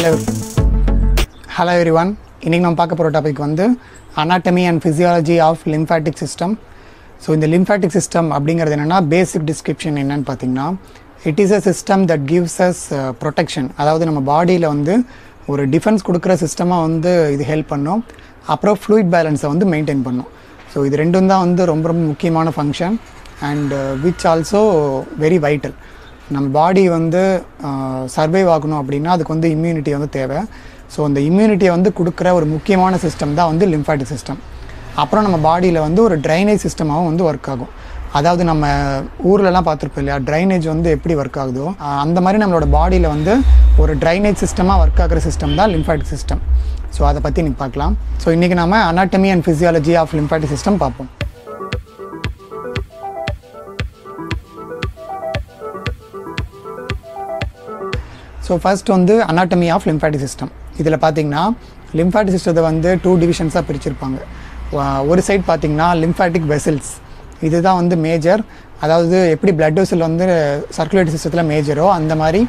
Hello hello every one இன்றைக்கி நம்ம பார்க்க போகிற டாபிக் வந்து anatomy and physiology of lymphatic system so இந்த லிம்ஃபேட்டிக் சிஸ்டம் அப்படிங்கிறது என்னென்னா பேசிக் டிஸ்கிரிப்ஷன் என்னென்னு பார்த்தீங்கன்னா it is a system that gives us protection அதாவது நம்ம பாடியில் வந்து ஒரு டிஃபென்ஸ் கொடுக்குற சிஸ்டமாக வந்து இது ஹெல்ப் பண்ணும். அப்புறம் ஃப்ளூயிட் பேலன்ஸை வந்து மெயின்டைன் பண்ணும். ஸோ இது ரெண்டும் தான் வந்து ரொம்ப ரொம்ப முக்கியமான function and which also very vital நம்ம பாடி வந்து சர்வைவ் ஆகணும் அப்படின்னா அதுக்கு வந்து இம்யூனிட்டி வந்து தேவை. ஸோ அந்த இம்யூனிட்டியை வந்து கொடுக்குற ஒரு முக்கியமான சிஸ்டம் தான் வந்து லிம்ஃபாட்டிக் சிஸ்டம் அப்புறம் நம்ம பாடியில் வந்து ஒரு ட்ரைனேஜ் சிஸ்டமாகவும் வந்து ஒர்க் ஆகும். அதாவது நம்ம ஊர்லலாம் பார்த்துருப்போம் இல்லையா ட்ரைனேஜ் வந்து எப்படி ஒர்க் ஆகுதோ அந்த மாதிரி நம்மளோட பாடியில் வந்து ஒரு ட்ரைனேஜ் சிஸ்டமாக ஒர்க் ஆகிற சிஸ்டம் தான் லிம்ஃபாட்டிக் சிஸ்டம் ஸோ அதை பற்றி இன்னைக்கு பார்க்கலாம். ஸோ இன்றைக்கி நம்ம anatomy and physiology of lymphatic system பார்ப்போம். ஸோ ஃபர்ஸ்ட் வந்து அனாட்டமி ஆஃப் லிம்ஃபாட்டிக் சிஸ்டம் இதில் பார்த்தீங்கன்னா லிம்ஃபாட்டிக் சிஸ்டத்தை வந்து டூ டிவிஷன்ஸாக பிரிச்சிருப்பாங்க. ஒரு சைட் பார்த்தீங்கன்னா லிம்ஃபாட்டிக் வெசல்ஸ் இதுதான் வந்து மேஜர் அதாவது எப்படி பிளட் வெசல் வந்து சர்க்குலேட்டரி சிஸ்டத்தில் மேஜரோ அந்த மாதிரி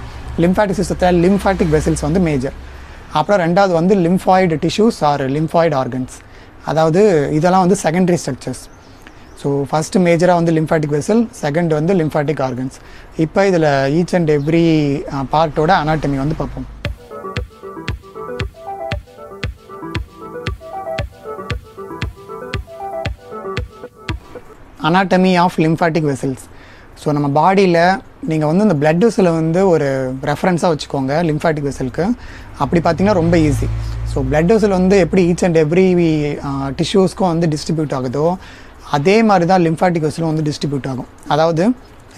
லிம்ஃபாட்டிக் சிஸ்டத்தில் லிம்ஃபாட்டிக் வெசல்ஸ் வந்து மேஜர் அப்புறம் ரெண்டாவது வந்து lymphoid tissues or lymphoid organs அதாவது இதெல்லாம் வந்து செகண்டரி ஸ்ட்ரக்சர்ஸ் ஸோ ஃபஸ்ட்டு மேஜராக வந்து லிம்ஃபாட்டிக் வெசல் செகண்ட் வந்து லிம்ஃபாட்டிக் ஆர்கன்ஸ் இப்போ இதில் ஈச் அண்ட் எவ்ரி பார்ட்டோட அனாட்டமி வந்து பார்ப்போம். Anatomy of lymphatic vessels so நம்ம பாடியில் நீங்கள் வந்து இந்த பிளட் வெசலை வந்து ஒரு ரெஃபரன்ஸாக வச்சுக்கோங்க லிம்ஃபாட்டிக் வெசலுக்கு அப்படி பார்த்தீங்கன்னா ரொம்ப ஈஸி ஸோ பிளட் வெசல் வந்து எப்படி ஈச் அண்ட் எவ்ரி டிஷ்யூஸ்க்கும் வந்து டிஸ்ட்ரிபியூட் ஆகுதோ அதே மாதிரி தான் லிம்ஃபாட்டிக் வெசலும் வந்து டிஸ்ட்ரிபியூட் ஆகும். அதாவது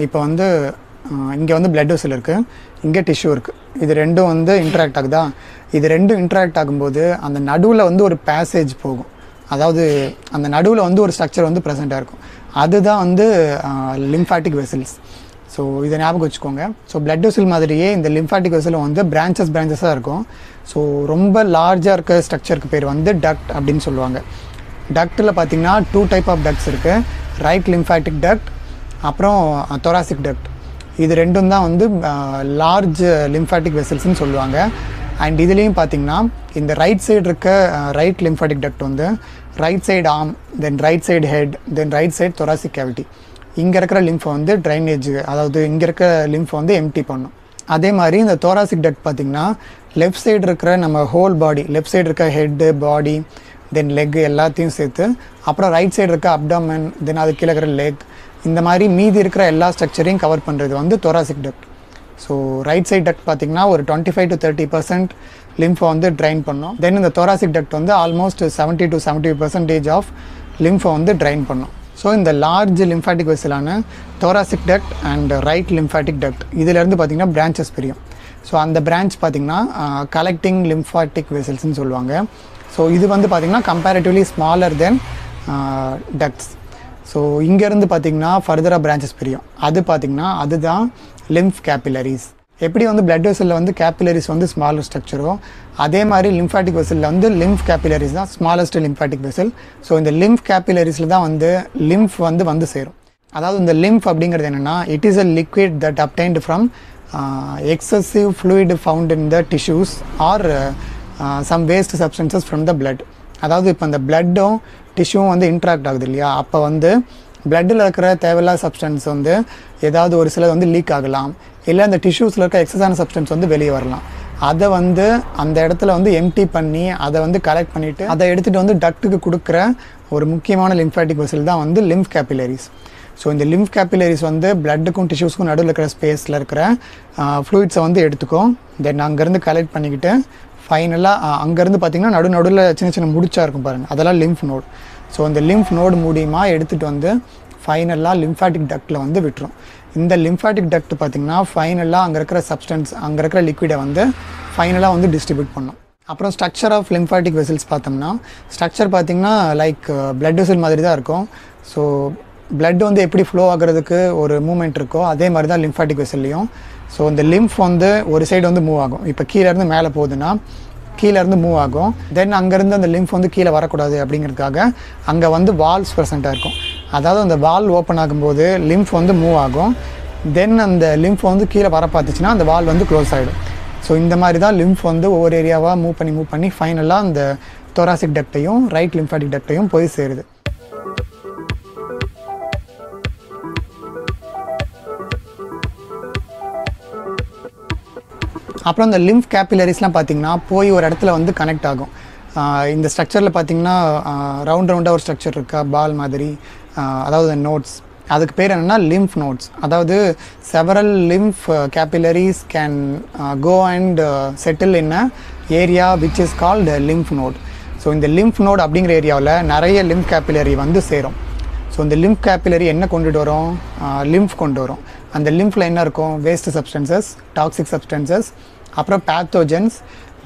இப்போ வந்து இங்கே வந்து பிளட் வெசல் இருக்குது இங்கே டிஷ்யூ இருக்குது இது ரெண்டும் வந்து இன்ட்ராக்ட் ஆகுதா? இது ரெண்டும் இன்ட்ராக்ட் ஆகும்போது அந்த நடுவில் வந்து ஒரு பேசேஜ் போகும். அதாவது அந்த நடுவில் வந்து ஒரு ஸ்ட்ரக்சர் வந்து ப்ரெசெண்ட்டாக இருக்கும். அதுதான் வந்து லிம்ஃபாட்டிக் வெசல்ஸ் ஸோ இதை ஞாபகம் வச்சுக்கோங்க. ஸோ பிளட் வெசல் மாதிரியே இந்த லிம்ஃபாட்டிக் வெசலும் வந்து பிரான்ச்சஸ் பிரான்ச்சஸாக இருக்கும். ஸோ ரொம்ப லார்ஜாக இருக்க ஸ்ட்ரக்சருக்கு பேர் வந்து டக்ட் அப்படின்னு சொல்லுவாங்க. டக்ட்டில் பார்த்தீங்கன்னா டூ டைப் ஆஃப் டக்ட்ஸ் இருக்குது ரைட் லிம்ஃபாட்டிக் டக்ட் அப்புறம் தொராசிக் டக்ட் இது ரெண்டும் தான் வந்து லார்ஜ் லிம்ஃபாட்டிக் வெசல்ஸ்னு சொல்லுவாங்க. அண்ட் இதுலேயும் பார்த்தீங்கன்னா இந்த ரைட் சைடு இருக்க ரைட் லிம்ஃபாட்டிக் டக்ட் வந்து right side arm then right side head then right side thoracic cavity இங்கே இருக்கிற லிம்ஃபை வந்து ட்ரைனேஜ் அதாவது இங்கே இருக்கிற லிம்ஃபை வந்து எம்டி பண்ணும். அதே மாதிரி இந்த தோராசிக் டக்ட் பார்த்தீங்கன்னா லெஃப்ட் சைடு இருக்கிற நம்ம ஹோல் பாடி லெஃப்ட் சைடு இருக்க ஹெட்டு பாடி தென் லெக் எல்லாத்தையும் சேர்த்து அப்புறம் ரைட் சைடு இருக்க அப்டமன் தென் அது கீழே இருக்கிற லெக் இந்த மாதிரி மீதி இருக்கிற எல்லா ஸ்ட்ரக்சரையும் கவர் பண்ணுறது வந்து thoracic duct so right side duct பார்த்தீங்கன்னா ஒரு twenty five to thirty percent லிம்ஃபை வந்து ட்ரைன் பண்ணும். தென் இந்த தொராசிக் டக்ட் வந்து almost seventy to seventy percentage of லிம்ஃபை வந்து ட்ரைன் பண்ணும். ஸோ இந்த large lymphatic வெசலான thoracic duct and right lymphatic duct இதிலேருந்து பார்த்திங்கன்னா பிரான்ச்சஸ் பிரியும். ஸோ அந்த பிரான்ச் பார்த்தீங்கன்னா கலெக்டிங் லிம்ஃபாட்டிக் வெசல்ஸ்னு சொல்லுவாங்க. ஸோ இது வந்து பார்த்திங்கன்னா comparatively smaller then ducts so இங்கேருந்து பார்த்தீங்கன்னா ஃபர்தராக பிரான்ச்சஸ் பிரியும். அது பார்த்தீங்கன்னா அதுதான் லிம்ஃப் கேபிலரிஸ் எப்படி வந்து பிளட் வெசலில் வந்து கேபிலரிஸ் வந்து ஸ்மாலர் ஸ்ட்ரக்சரோ அதே மாதிரி லிம்ஃபாட்டிக் வெசலில் வந்து லிம்ஃப் கேபிலரிஸ் தான் ஸ்மாலஸ்ட் லிம்ஃபாட்டிக் வெசல் ஸோ இந்த லிம்ஃப் கேபிலரிஸில் தான் வந்து லிம்ஃப் வந்து வந்து சேரும். அதாவது இந்த லிம்ஃப் அப்படிங்கிறது என்னென்னா it is a liquid that obtained from excessive fluid found in the tissues or some waste substances from the blood. அதாவது இப்போ அந்த பிளட்டும் டிஷ்யூவும் வந்து இன்ட்ராக்ட் ஆகுது இல்லையா? அப்போ வந்து பிளட்டில் இருக்கிற தேவையில்லாத சப்ஸ்டன்ஸ் வந்து ஏதாவது ஒரு சிலது வந்து லீக் ஆகலாம். இல்லை அந்த டிஷ்யூஸில் இருக்க எக்ஸஸான சப்ஸ்டன்ஸ் வந்து வெளியே வரலாம். அதை வந்து அந்த இடத்துல வந்து எம்டி பண்ணி அதை வந்து கலெக்ட் பண்ணிவிட்டு அதை எடுத்துகிட்டு வந்து டக்ட்டுக்கு கொடுக்குற ஒரு முக்கியமான லிம்ஃபாட்டிக் வெசல் தான் வந்து லிம்ஃப் கேபிலரிஸ் ஸோ இந்த லிம்ஃப் கேபிலரிஸ் வந்து பிளட்டுக்கும் டிஷ்யூஸ்க்கும் நடுவில் இருக்கிற ஸ்பேஸில் இருக்கிற ஃப்ளூயிட்ஸை வந்து எடுத்துக்கும் தென் அங்கேருந்து கலெக்ட் பண்ணிக்கிட்டு ஃபைனலாக அங்கேருந்து பார்த்தீங்கன்னா நடு நடுவில் சின்ன சின்ன முடிச்சா இருக்கும் பாருங்கள் அதெல்லாம் லிம்ஃப் நோடு ஸோ அந்த லிம்ஃப் நோடு மூலியமாக எடுத்துகிட்டு வந்து ஃபைனலாக லிம்ஃபாட்டிக் டக்டில் வந்து விட்டுரும். இந்த லிம்ஃபாட்டிக் டக்ட் பார்த்திங்கன்னா ஃபைனலாக அங்கே இருக்கிற சப்ஸ்டன்ஸ் அங்கே இருக்கிற லிக்விடை வந்து ஃபைனலாக வந்து டிஸ்ட்ரிபியூட் பண்ணும். அப்புறம் ஸ்ட்ரக்சர் ஆஃப் லிம்ஃபாட்டிக் வெசல்ஸ் பார்த்தோம்னா ஸ்ட்ரக்சர் பார்த்திங்கன்னா லைக் பிளட் வெசல் மாதிரி தான் இருக்கும். ஸோ பிளட் வந்து எப்படி ஃப்ளோ ஆகிறதுக்கு ஒரு மூமெண்ட் இருக்கோ அதே மாதிரி தான் லிம்ஃபாட்டிக் வெசல்லையும் ஸோ இந்த லிம்ஃப் வந்து ஒரு சைடு வந்து மூவ் ஆகும். இப்போ கீழேருந்து மேலே போகுதுன்னா கீழேருந்து மூவ் ஆகும். தென் அங்கேருந்து அந்த லிம்ஃப் வந்து கீழே வரக்கூடாது அப்படிங்கிறதுக்காக அங்கே வந்து வால்ஸ் ப்ரெசண்ட்டாக இருக்கும். அதாவது அந்த வால் ஓப்பன் ஆகும்போது லிம்ஃப் வந்து மூவ் ஆகும். தென் அந்த லிம்ஃப் வந்து கீழே வர பார்த்துச்சுன்னா அந்த வால் வந்து க்ளோஸ் ஆகிடும் ஸோ இந்த மாதிரி தான் லிம்ஃப் வந்து ஒவ்வொரு ஏரியாவாக மூவ் பண்ணி மூவ் பண்ணி ஃபைனலாக அந்த தொராசிக் டக்டையும் ரைட் லிம்ஃபாட்டிக் டக்டையும் போய் சேருது. அப்புறம் இந்த லிம்ஃப் கேப்பிலரிஸ்லாம் பார்த்தீங்கன்னா போய் ஒரு இடத்துல வந்து கனெக்ட் ஆகும். இந்த ஸ்ட்ரக்சரில் பார்த்தீங்கன்னா ரவுண்ட் ரவுண்டாக ஒரு ஸ்ட்ரக்சர் இருக்கா? பால் மாதிரி அதாவது நோட்ஸ் அதுக்கு பேர் என்னென்னா லிம்ஃப் நோட்ஸ் அதாவது several lymph capillaries can go and settle in a area which is called lymph node so இந்த லிம்ஃப் நோட் அப்படிங்கிற ஏரியாவில் நிறைய லிம்ஃப் கேப்பிலரி வந்து சேரும். ஸோ இந்த லிம்ஃப் கேப்பிலரி என்ன கொண்டுட்டு வரும்? லிம்ஃப் கொண்டு வரும். அந்த லிம்ஃபில் என்ன இருக்கும் வேஸ்ட் சப்ஸ்டன்சஸ் டாக்ஸிக் சப்ஸ்டன்சஸ் அப்புறம் பேத்தோஜென்ஸ்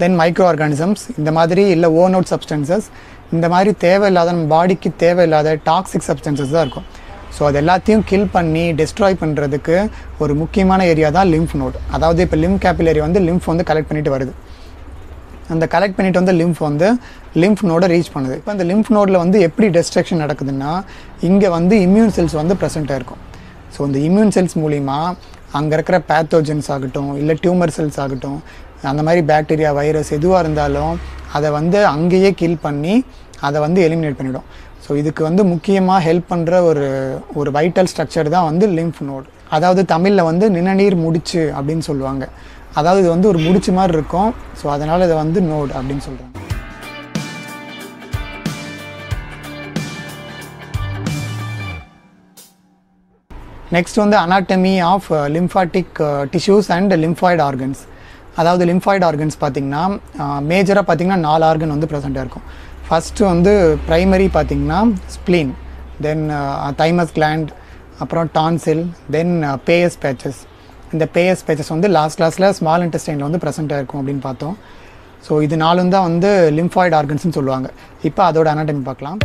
தென் மைக்ரோ ஆர்கானிசம்ஸ் இந்த மாதிரி இல்லை ஓன் அவுட் சப்ஸ்டன்சஸ் இந்த மாதிரி தேவையில்லாத நம்ம பாடிக்கு தேவையில்லாத டாக்ஸிக் சப்ஸ்டன்சஸ் தான் இருக்கும். ஸோ அது எல்லாத்தையும் கில் பண்ணி டெஸ்ட்ராய் பண்ணுறதுக்கு ஒரு முக்கியமான ஏரியா தான் லிம்ஃப் நோட் அதாவது இப்போ லிம் கேபிலரி வந்து லிம்ஃப் வந்து கலெக்ட் பண்ணிட்டு வருது. அந்த கலெக்ட் பண்ணிட்டு வந்து லிம்ஃப் வந்து லிம்ஃப் நோட ரீச் பண்ணுது. இப்போ அந்த லிம்ஃப் நோடில் வந்து எப்படி டெஸ்ட்ரக்ஷன் நடக்குதுன்னா இங்கே வந்து இம்யூன் செல்ஸ் வந்து ப்ரெசென்ட்டாக இருக்கும். ஸோ இந்த இம்யூன் செல்ஸ் மூலிமா அங்கே இருக்கிற பேத்தோஜன்ஸ் ஆகட்டும் இல்லை டியூமர் செல்ஸ் ஆகட்டும் அந்த மாதிரி பேக்டீரியா வைரஸ் எதுவாக இருந்தாலும் அதை வந்து அங்கேயே கில் பண்ணி அதை வந்து எலிமினேட் பண்ணிடும். ஸோ இதுக்கு வந்து முக்கியமாக ஹெல்ப் பண்ணுற ஒரு ஒரு வைட்டல் ஸ்ட்ரக்சர் தான் வந்து லிம்ஃப் நோட் அதாவது தமிழில் வந்து நிணநீர் முடிச்சு அப்படின்னு சொல்லுவாங்க. அதாவது இது வந்து ஒரு முடிச்சு மாதிரி இருக்கும். ஸோ அதனால் இதை வந்து நோடு அப்படின்னு சொல்கிறாங்க நெக்ஸ்ட் வந்து anatomy of lymphatic tissues and lymphoid organs அதாவது லிம்ஃபாய்டு ஆர்கன்ஸ் பார்த்திங்கன்னா மேஜராக uh, பார்த்திங்கன்னா நாலு ஆர்கன் வந்து ப்ரெசென்ட்டாக இருக்கும். ஃபஸ்ட்டு வந்து ப்ரைமரி பார்த்திங்கன்னா ஸ்ப்ளீன் தென் தைமஸ் கிளாண்ட் அப்புறம் டான்சில் தென் பேயஸ் பேச்சஸ் இந்த பேயஸ் பேச்சஸ் வந்து லாஸ்ட் கிளாஸில் ஸ்மால் இன்டெஸ்டைனில் வந்து ப்ரெசென்ட்டாக இருக்கும் அப்படின்னு பார்த்தோம். ஸோ இது நாலும் தான் வந்து லிம்ஃபாய்டு ஆர்கன்ஸ்னு சொல்லுவாங்க. இப்போ அதோட அனாட்டமி பார்க்கலாம்.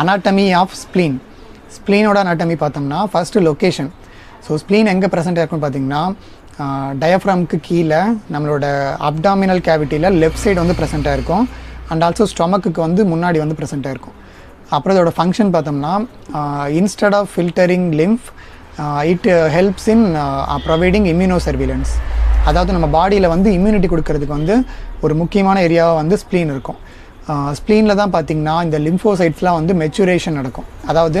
அனாட்டமி ஆஃப் ஸ்ப்ளீன் ஸ்ப்ளீனோட அனாட்டமி பார்த்தோம்னா ஃபஸ்ட்டு லொக்கேஷன் ஸோ ஸ்ப்ளீன் எங்கே ப்ரெசென்ட் இருக்குன்னு பார்த்தீங்கன்னா டயஃப்ராம்க்கு கீழே நம்மளோட அப்டாமினல் கேவிட்டியில் லெஃப்ட் சைடு வந்து ப்ரெசென்ட்டாக இருக்கும். அண்ட் ஆல்சோ ஸ்டொமக்குக்கு வந்து முன்னாடி வந்து ப்ரெசென்ட்டாக இருக்கும். அப்புறம் இதோட ஃபங்க்ஷன் பார்த்தோம்னா instead of filtering lymph it helps in providing immunosurveillance அதாவது நம்ம பாடியில் வந்து இம்யூனிட்டி கொடுக்கறதுக்கு வந்து ஒரு முக்கியமான ஏரியாவாக வந்து ஸ்ப்ளீன் இருக்கும். ஸ்ப்ளீனில் தான் பார்த்தீங்கன்னா இந்த லிம்ஃபோசைட்ஸ்லாம் வந்து மெச்சூரேஷன் நடக்கும். அதாவது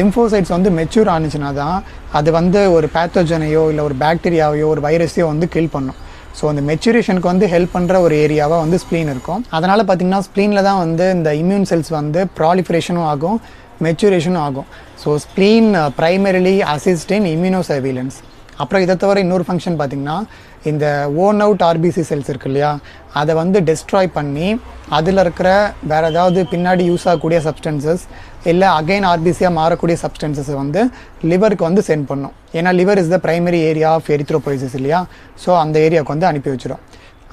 லிம்ஃபோசைட்ஸ் வந்து மெச்சூர் ஆனிச்சுன்னா தான் அது வந்து ஒரு பேத்தோஜனையோ இல்லை ஒரு பாக்டீரியாவையோ ஒரு வைரஸையோ வந்து கில் பண்ணும். ஸோ அந்த மெச்சூரேஷனுக்கு வந்து ஹெல்ப் பண்ணுற ஒரு ஏரியாவாக வந்து ஸ்ப்ளீன் இருக்கும். அதனால் பார்த்திங்கன்னா ஸ்ப்ளீனில் தான் வந்து இந்த இம்யூன் செல்ஸ் வந்து ப்ராலிஃபரேஷனும் ஆகும் மெச்சூரேஷனும் ஆகும். So spleen primarily assist in immunosurveillance அப்புறம் இதை தவிர இன்னொரு ஃபங்க்ஷன் பார்த்திங்கன்னா இந்த ஓன் அவுட் ஆர்பிசி செல்ஸ் இருக்கு இல்லையா அதை வந்து டெஸ்ட்ராய் பண்ணி அதில் இருக்கிற வேறு ஏதாவது பின்னாடி யூஸ் ஆகக்கூடிய சப்ஸ்டன்சஸ் இல்லை அகைன் ஆர்பிசியாக மாறக்கூடிய சப்ஸ்டன்சஸை வந்து லிவருக்கு வந்து சென்ட் பண்ணும். ஏன்னா liver is the primary area of erythropoiesis இல்லையா? ஸோ அந்த ஏரியாவுக்கு வந்து அனுப்பி வச்சிடும்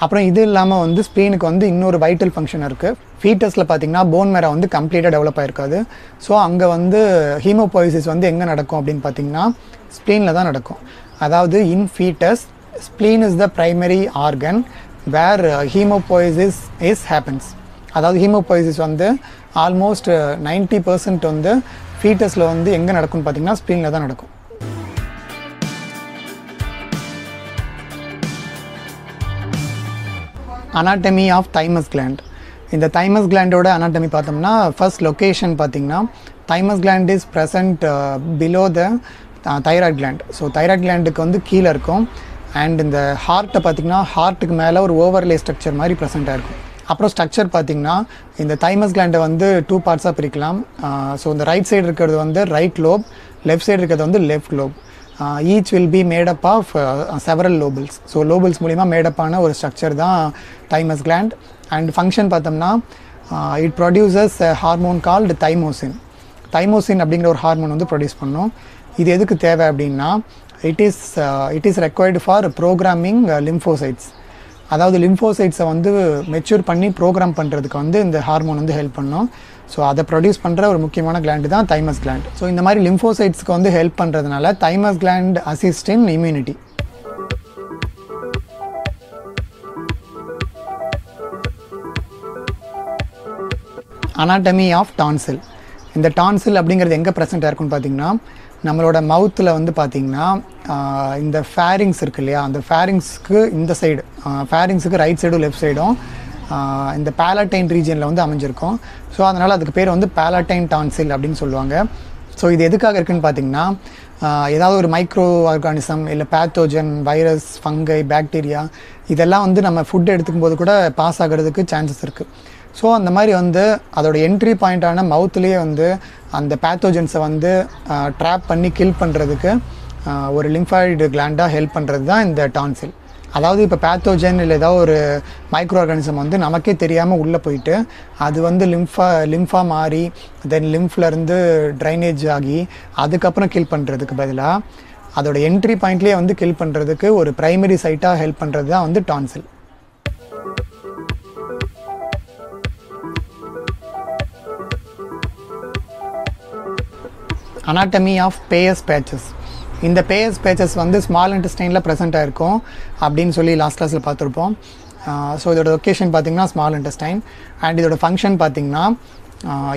அப்புறம் இது இல்லாமல் வந்து ஸ்பெயினுக்கு வந்து இன்னொரு வைட்டல் ஃபங்க்ஷன் இருக்குது ஃபீட்டஸில் பார்த்தீங்கன்னா போன் மேரா வந்து கம்ப்ளீட்டாக டெவலப் ஆகிருக்காது ஸோ அங்கே வந்து ஹீமோபோய்சிஸ் வந்து எங்கே நடக்கும் அப்படின்னு பார்த்தீங்கன்னா ஸ்ப்ளீனில் தான் நடக்கும். அதாவது in foetus spleen is the primary organ where haemopoiesis is happens அதாவது ஹீமோபோய்சிஸ் வந்து ஆல்மோஸ்ட் நைன்ட்டி பர்சன்ட் வந்து ஃபீட்டஸில் வந்து எங்கே நடக்கும்னு பார்த்தீங்கன்னா ஸ்பீனில் தான் நடக்கும். அனாட்டமி ஆஃப் தைமஸ் கிளாண்ட் இந்த தைமஸ் கிளாண்டோட அனாட்டமி பார்த்தோம்னா ஃபர்ஸ்ட் லொக்கேஷன் பார்த்தீங்கன்னா thymus gland is present below the thyroid gland so thyroid கிளாண்டுக்கு வந்து கீழே இருக்கும். அண்ட் இந்த ஹார்ட்டை பார்த்திங்கன்னா ஹார்ட்டுக்கு மேலே ஒரு ஓவர்லே ஸ்ட்ரக்சர் மாதிரி ப்ரெசென்ட்டாக இருக்கும். அப்புறம் ஸ்ட்ரக்சர் பார்த்திங்கன்னா இந்த தைமஸ் கிளாண்டை வந்து டூ பார்ட்ஸாக பிரிக்கலாம். ஸோ இந்த ரைட் சைடு இருக்கிறது வந்து ரைட் லோப் லெஃப்ட் சைடு இருக்கிறது வந்து left lobe each will be made up of several lobules so lobules மூலிமா மேடப்பான ஒரு ஸ்ட்ரக்சர் தான் தைமஸ் கிளாண்ட் அண்ட் ஃபங்க்ஷன் பார்த்தோம்னா it produces hormone called thymosin thymosin அப்படிங்கிற ஒரு ஹார்மோன் வந்து ப்ரொடியூஸ் பண்ணும். இது எதுக்கு தேவை அப்படின்னா it is it is required for programming lymphocytes அதாவது லிம்ஃபோசைட்ஸை வந்து மெச்சூர் பண்ணி ப்ரோக்ராம் பண்ணுறதுக்கு வந்து இந்த ஹார்மோன் வந்து ஹெல்ப் பண்ணும். ஸோ அதை ப்ரொடியூஸ் பண்ணுற ஒரு முக்கியமான கிளாண்டு தான் தைமஸ் கிளாண்ட் ஸோ இந்த மாதிரி லிம்ஃபோசைட்ஸ்க்கு வந்து ஹெல்ப் பண்ணுறதுனால thymus gland assist in immunity anatomy of tonsil இந்த டான்சில் அப்படிங்கிறது எங்கே ப்ரெசென்ட் இருக்குன்னு பார்த்தீங்கன்னா நம்மளோட மவுத்தில் வந்து பார்த்திங்கன்னா இந்த ஃபேரிங்ஸ் இருக்கு இல்லையா? அந்த ஃபேரிங்ஸ்க்கு இந்த சைடு ஃபேரிங்ஸுக்கு ரைட் சைடும் லெஃப்ட் சைடும் இந்த பேலட்டைன் ரீஜனில் வந்து அமைஞ்சிருக்கும். ஸோ அதனால் அதுக்கு பேர் வந்து பேலட்டைன் டான்சில் அப்படின்னு சொல்லுவாங்க. ஸோ இது எதுக்காக இருக்குன்னு பார்த்தீங்கன்னா ஏதாவது ஒரு மைக்ரோ ஆர்கானிசம் இல்லை பேத்தோஜன் வைரஸ் ஃபங்கை பாக்டீரியா இதெல்லாம் வந்து நம்ம ஃபுட் எடுத்துக்கும் போது கூட பாஸ் ஆகிறதுக்கு சான்சஸ் இருக்குது ஸோ அந்த மாதிரி வந்து அதோட என்ட்ரி பாயிண்ட்டான மவுத்துலேயே வந்து அந்த பேத்தோஜன்ஸை வந்து ட்ராப் பண்ணி கில் பண்ணுறதுக்கு ஒரு லிம்ஃபாய்டு கிளாண்டாக ஹெல்ப் பண்ணுறது தான் இந்த டான்சில் அதாவது இப்போ பேத்தோஜன் இல்லை ஏதாவது ஒரு மைக்ரோ ஆர்கானிசம் வந்து நமக்கே தெரியாமல் உள்ளே போயிட்டு அது வந்து லிம்ஃபா லிம்ஃபா மாறி தென் லிம்ஃப்லேருந்து ட்ரைனேஜ் ஆகி அதுக்கப்புறம் கில் பண்ணுறதுக்கு பதிலாக அதோட என்ட்ரி பாயிண்ட்லேயே வந்து கில் பண்ணுறதுக்கு ஒரு ப்ரைமரி சைட்டாக ஹெல்ப் பண்ணுறது தான் வந்து tonsil anatomy of Peyer's patches இந்த பேயஸ் பேச்சஸ் வந்து ஸ்மால் இன்டெஸ்டைனில் ப்ரெசென்ட் ஆயிருக்கும் அப்படின்னு சொல்லி லாஸ்ட் கிளாஸில் பார்த்துருப்போம். ஸோ இதோட லொக்கேஷன் பார்த்தீங்கன்னா ஸ்மால் இன்டெஸ்டைன் அண்ட் இதோட ஃபங்க்ஷன் பார்த்திங்கன்னா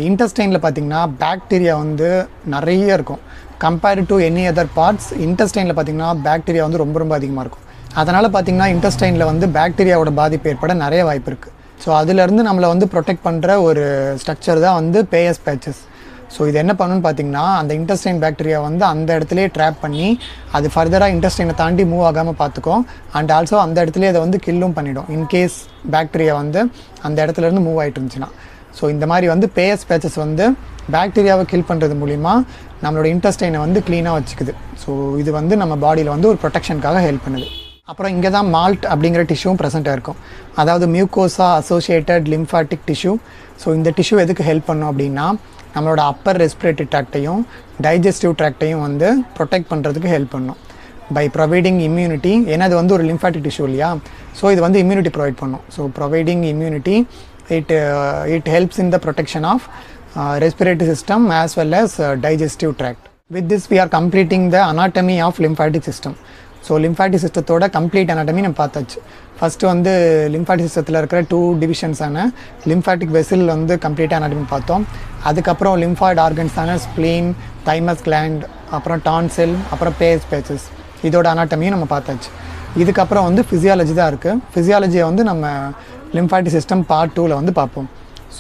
இன்டெஸ்டைனில் பார்த்தீங்கன்னா பேக்டீரியா வந்து நிறைய இருக்கும். Compared to any other parts இன்டெஸ்டைனில் பார்த்தீங்கன்னா பேக்டீரியா வந்து ரொம்ப ரொம்ப அதிகமாக இருக்கும். அதனால் பார்த்தீங்கன்னா இன்டெஸ்டைனில் வந்து பாக்டீரியாவோட பாதிப்பு ஏற்பட நிறைய வாய்ப்பு இருக்குது ஸோ அதுலேருந்து நம்மளை வந்து ப்ரொடெக்ட் பண்ணுற ஒரு ஸ்ட்ரக்சர் தான் வந்து பேயஸ் பேச்சஸ் ஸோ இது என்ன பண்ணுன்னு பார்த்தீங்கன்னா அந்த இன்டெஸ்டைன் பாக்டீரியா வந்து அந்த இடத்துலேயே ட்ராப் பண்ணி அது ஃபர்தராக இன்டெஸ்டைனை தாண்டி மூவ் ஆகாமல் பார்த்துக்கும் அண்ட் ஆல்சோ அந்த இடத்துலேயே அதை வந்து கில்லும் பண்ணிடும். இன்கேஸ் பாக்டீரியா வந்து அந்த இடத்துல இருந்து மூவ் ஆகிட்டு இருந்துச்சுன்னா. ஸோ இந்த மாதிரி வந்து பேயஸ் பேச்சஸ் வந்து பாக்டீரியாவை கில் பண்ணுறது மூலிமா நம்மளோட இன்டெஸ்டைனை வந்து க்ளீனாக வச்சுக்குது. ஸோ இது வந்து நம்ம பாடியில் வந்து ஒரு ப்ரொடெக்ஷனுக்காக ஹெல்ப் பண்ணுது. அப்புறம் இங்கே தான் மால்ட் அப்படிங்கிற டிஷ்யூவும் ப்ரெசென்ட்டாக இருக்கும் அதாவது mucosa associated lymphatic tissue so இந்த டிஷ்யூ எதுக்கு ஹெல்ப் பண்ணும் அப்படின்னா நம்மளோட அப்பர் ரெஸ்பிரேட்டரி ட்ராக்டையும் டைஜஸ்டிவ் ட்ராக்டையும் வந்து ப்ரொடெக்ட் பண்ணுறதுக்கு ஹெல்ப் பண்ணும். பை ப்ரொவைடிங் இம்யூனிட்டி ஏன்னா இது வந்து ஒரு லிம்ஃபாட்டிக் டிஷ்யூ இல்லையா? ஸோ இது வந்து இம்யூனிட்டி ப்ரொவைட் பண்ணும். So providing immunity it it helps in the protection of respiratory system as well as digestive tract with this we are completing the anatomy of lymphatic system so lymphatic சிஸ்டத்தோட complete anatomy நம்ம பார்த்தாச்சு. First வந்து lymphatic சிஸ்டத்தில் இருக்கிற two டிவிஷன்ஸான lymphatic vessel வந்து complete anatomy பார்த்தோம். அதுக்கப்புறம் lymphoid ஆர்கன்ஸான ஸ்ப்ளீன் தைமஸ் கிளாண்ட் அப்புறம் டான்சில் அப்புறம் பேஸ் பேச்சஸ் இதோட அனாட்டமியும் நம்ம பார்த்தாச்சு. இதுக்கப்புறம் வந்து ஃபிசியாலஜி தான் இருக்குது ஃபிசியாலஜியை வந்து நம்ம லிம்ஃபாட்டிக் சிஸ்டம் பார்ட் டூவில் வந்து பார்ப்போம்.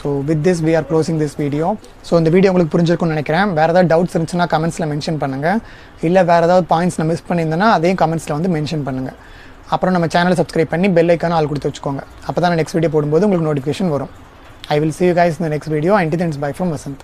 So with this we are closing this video so இந்த வீடியோ உங்களுக்கு புரிஞ்சிருக்கும்னு நினைக்கிறேன். வேறு ஏதாவது டவுட்ஸ் இருந்துச்சுன்னா கமெண்ட்ஸில் மென்ஷன் பண்ணுங்கள் இல்லை வேறு ஏதாவது பாயிண்ட்ஸ் நான் மிஸ் பண்ணியிருந்தேன்னா அதையும் கமெண்ட்ஸில் வந்து மென்ஷன் பண்ணுங்கள் அப்புறம் நம்ம சேனலை சப்ஸ்கிரைப் பண்ணி பெல் ஐக்கான ஆள் கொடுத்து வச்சுக்கோங்க. அப்போ தான் நெக்ஸ்ட் வீடியோ போடும்போது உங்களுக்கு நோட்டிஃபிகேஷன் வரும். I will see you guys இந்த next video and until bye from Vasanth